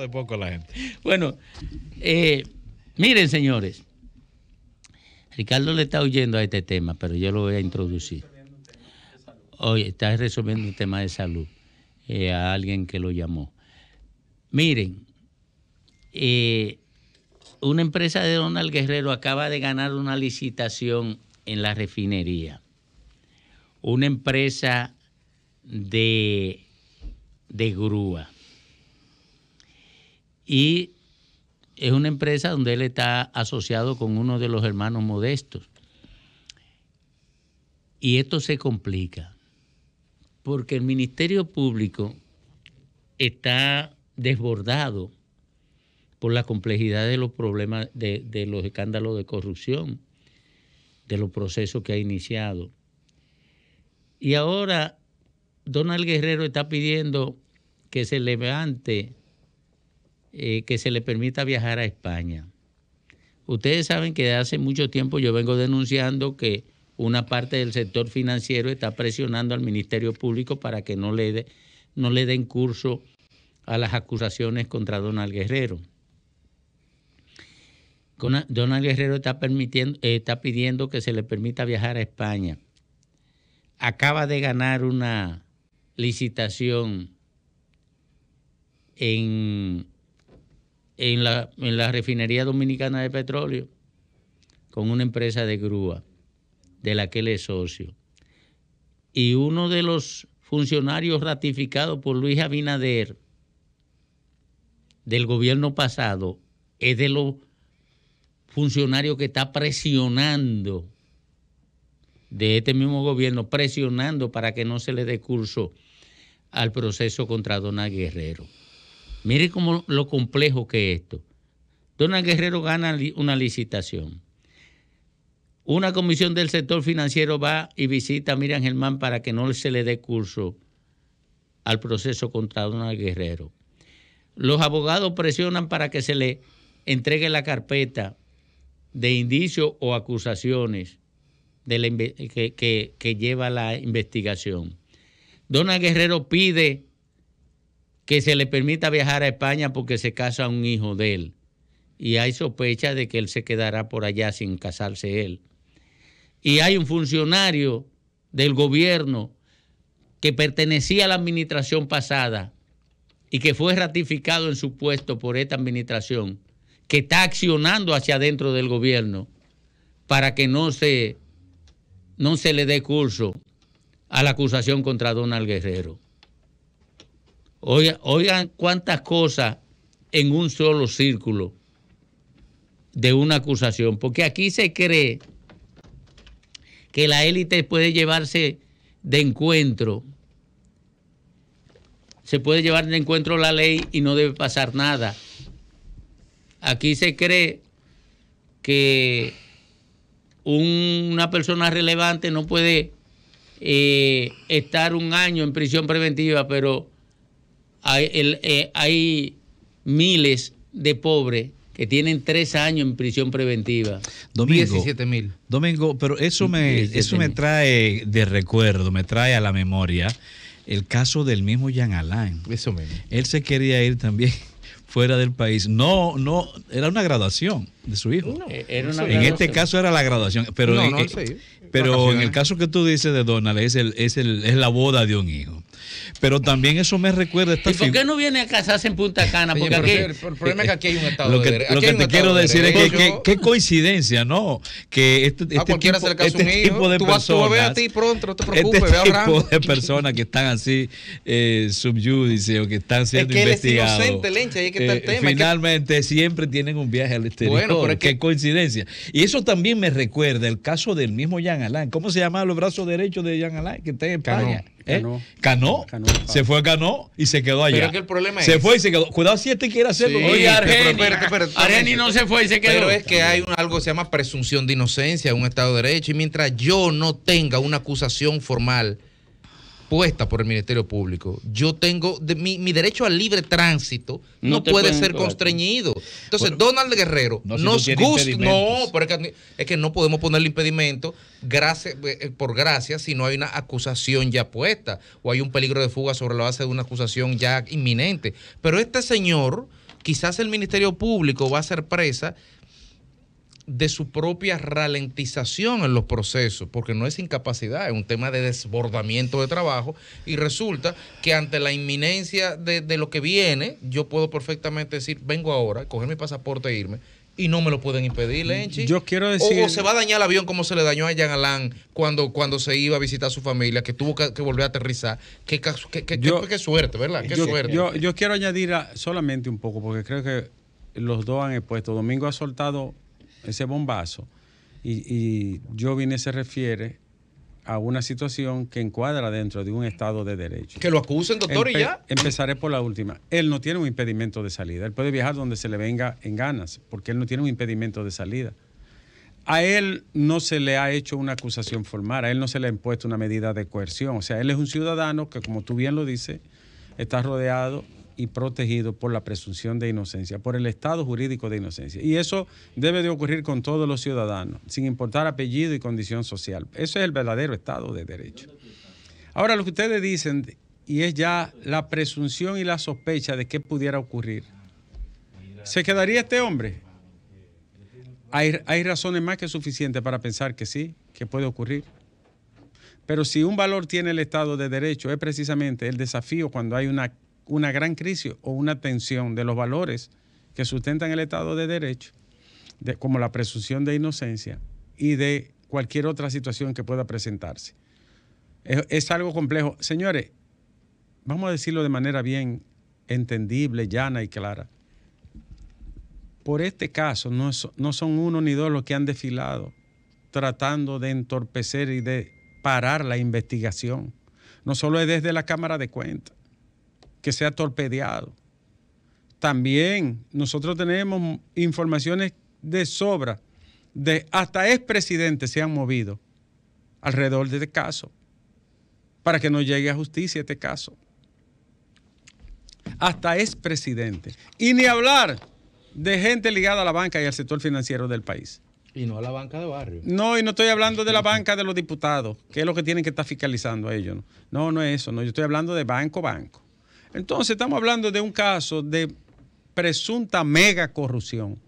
de poco la gente. Bueno, eh, miren, señores. Ricardo le está oyendo a este tema, pero yo lo voy a introducir. Hoy está resolviendo un tema de salud eh, a alguien que lo llamó. Miren, eh, una empresa de Donald Guerrero acaba de ganar una licitación en la refinería. Una empresa de, de grúa. Y es una empresa donde él está asociado con uno de los hermanos modestos. Y esto se complica, porque el Ministerio Público está desbordado por la complejidad de los problemas, de, de los escándalos de corrupción, de los procesos que ha iniciado. Y ahora Donald Guerrero está pidiendo que se levante eh, que se le permita viajar a España. Ustedes saben que hace mucho tiempo yo vengo denunciando que una parte del sector financiero está presionando al Ministerio Público para que no le, den curso a las acusaciones contra Donald Guerrero. Donald Guerrero está, permitiendo, eh, está pidiendo que se le permita viajar a España. Acaba de ganar una licitación en en la, en la refinería dominicana de petróleo con una empresa de grúa de la que él es socio. Y uno de los funcionarios ratificados por Luis Abinader del gobierno pasado es de los funcionarios que está presionando de este mismo gobierno, presionando para que no se le dé curso al proceso contra Dona Guerrero. Mire cómo lo complejo que es esto. Donald Guerrero gana una licitación. Una comisión del sector financiero va y visita a Miriam Germán para que no se le dé curso al proceso contra Donald Guerrero. Los abogados presionan para que se le entregue la carpeta de indicios o acusaciones de que, que lleva la investigación. Donald Guerrero pide que se le permita viajar a España porque se casa un hijo de él. Y hay sospecha de que él se quedará por allá sin casarse él. Y hay un funcionario del gobierno que pertenecía a la administración pasada y que fue ratificado en su puesto por esta administración, que está accionando hacia adentro del gobierno para que no se, no se le dé curso a la acusación contra Donald Guerrero. Oigan, cuántas cosas en un solo círculo de una acusación, porque aquí se cree que la élite puede llevarse de encuentro, se puede llevar de encuentro la ley y no debe pasar nada. Aquí se cree que una persona relevante no puede eh, estar un año en prisión preventiva, pero eh, hay, miles de pobres que tienen tres años en prisión preventiva. Domingo, 17 mil. Domingo, pero eso me, eso me trae de recuerdo, me trae a la memoria el caso del mismo Jean Alain. Eso mismo. Él se quería ir también fuera del país. No, no, era una graduación de su hijo. en este caso era la graduación, pero, pero en el caso que tú dices de Donald es, el, es, el, es la boda de un hijo. Pero también eso me recuerda. Esta ¿Y por qué no viene a casarse en Punta Cana? Porque aquí, el, problema es que aquí hay un Estado lo que, de derecho. Lo que te quiero decir es que qué coincidencia, ¿no? Que este, este, tipo, este tipo, de tú personas. Tú vas a ver a ti pronto, no te este preocupes, este tipo de personas que están así eh, subyudice o que están siendo es que investigados. Es inocente, Lencha, ahí es que está el eh, tema. Finalmente que... siempre tienen un viaje al exterior. Bueno, pero qué que... coincidencia. Y eso también me recuerda el caso del mismo Jean Alain. ¿Cómo se llama los brazos derechos de Jean Alain? Que está en España. ¿Eh? Canó. Canó. Se fue a Canó y se quedó allá. Pero que el problema se fue y se quedó. Cuidado si este quiere hacerlo. Sí, Oye, Argeni, Argeni no se fue y se quedó. Pero es que hay un, algo que se llama presunción de inocencia en un Estado de Derecho. Y mientras yo no tenga una acusación formal puesta por el Ministerio Público. Yo tengo mi, derecho al libre tránsito no, puede ser constreñido. Entonces, Donald Guerrero no, nos gusta, no, pero es que, no podemos ponerle impedimento gracias, eh, eh, por gracia si no hay una acusación ya puesta o hay un peligro de fuga sobre la base de una acusación ya inminente. Pero este señor, quizás el Ministerio Público va a ser presa de su propia ralentización en los procesos, porque no es incapacidad, es un tema de desbordamiento de trabajo y resulta que ante la inminencia de, lo que viene, yo puedo perfectamente decir, vengo ahora, coger mi pasaporte e irme, y no me lo pueden impedir, Lenchi. Yo quiero decir... O, se va a dañar el avión como se le dañó a Jean Alain cuando, cuando se iba a visitar a su familia, que tuvo que, volver a aterrizar. Qué, qué, suerte, ¿verdad? Qué yo, suerte. Yo, yo quiero añadir solamente un poco, porque creo que los dos han expuesto. Domingo ha soltado ese bombazo, y, yo vine se refiere a una situación que encuadra dentro de un Estado de Derecho. Que lo acusen, doctor, y ya. Empezaré por la última. Él no tiene un impedimento de salida. Él puede viajar donde se le venga en ganas, porque él no tiene un impedimento de salida. A él no se le ha hecho una acusación formal, a él no se le ha impuesto una medida de coerción. O sea, él es un ciudadano que, como tú bien lo dices, está rodeado y protegido por la presunción de inocencia, por el estado jurídico de inocencia. Y eso debe de ocurrir con todos los ciudadanos, sin importar apellido y condición social. Eso es el verdadero estado de derecho. Ahora, lo que ustedes dicen, y es ya la presunción y la sospecha de qué pudiera ocurrir, ¿se quedaría este hombre? Hay, hay razones más que suficientes para pensar que sí, que puede ocurrir. Pero si un valor tiene el Estado de Derecho es precisamente el desafío cuando hay una una gran crisis o una tensión de los valores que sustentan el Estado de Derecho, como la presunción de inocencia y de cualquier otra situación que pueda presentarse. Es, algo complejo. Señores, vamos a decirlo de manera bien entendible, llana y clara. Por este caso, no, no son uno ni dos los que han desfilado tratando de entorpecer y de parar la investigación. No solo es desde la Cámara de Cuentas, que sea torpedeado. También nosotros tenemos informaciones de sobra de hasta expresidentes se han movido alrededor de este caso para que no llegue a justicia este caso. Hasta expresidentes. Y ni hablar de gente ligada a la banca y al sector financiero del país. Y no a la banca de barrio. No, y no estoy hablando de la banca de los diputados, que es lo que tienen que estar fiscalizando a ellos. No, no, es eso. No, yo estoy hablando de banco, banco. Entonces estamos hablando de un caso de presunta mega corrupción,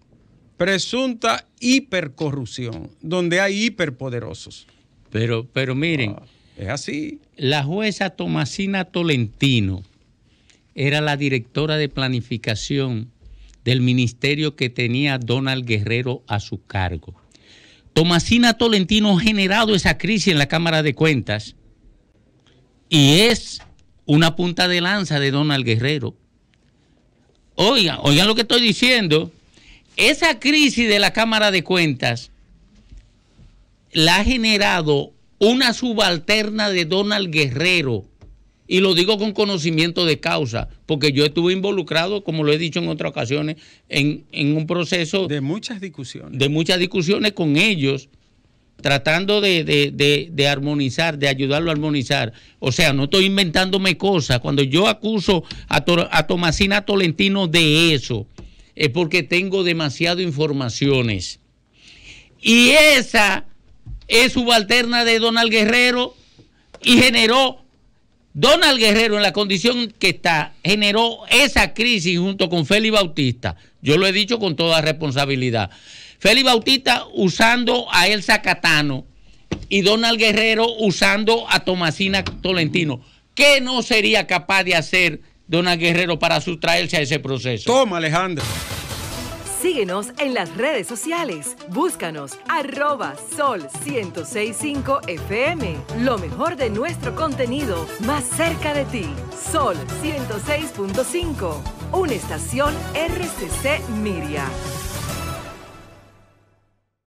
presunta hipercorrupción, donde hay hiperpoderosos. Pero, pero miren, ah, es así. La jueza Tomasina Tolentino era la directora de planificación del ministerio que tenía Donald Guerrero a su cargo. Tomasina Tolentino ha generado esa crisis en la Cámara de Cuentas y es una punta de lanza de Donald Guerrero. Oigan, oigan lo que estoy diciendo. Esa crisis de la Cámara de Cuentas la ha generado una subalterna de Donald Guerrero. Y lo digo con conocimiento de causa, porque yo estuve involucrado, como lo he dicho en otras ocasiones, en, en un proceso... De muchas discusiones. De muchas discusiones con ellos tratando de, armonizar, de ayudarlo a armonizar. O sea, no estoy inventándome cosas. Cuando yo acuso a, Tomasina Tolentino de eso, es porque tengo demasiadas informaciones. Y esa es subalterna de Donald Guerrero y generó, Donald Guerrero en la condición que está, generó esa crisis junto con Félix Bautista. Yo lo he dicho con toda responsabilidad. Félix Bautista usando a Elsa Catano y Donald Guerrero usando a Tomasina Tolentino. ¿Qué no sería capaz de hacer Donald Guerrero para sustraerse a ese proceso? Toma, Alejandro. Síguenos en las redes sociales. Búscanos arroba sol 1065 FM. Lo mejor de nuestro contenido más cerca de ti. Sol 106.5. Una estación RCC Miria.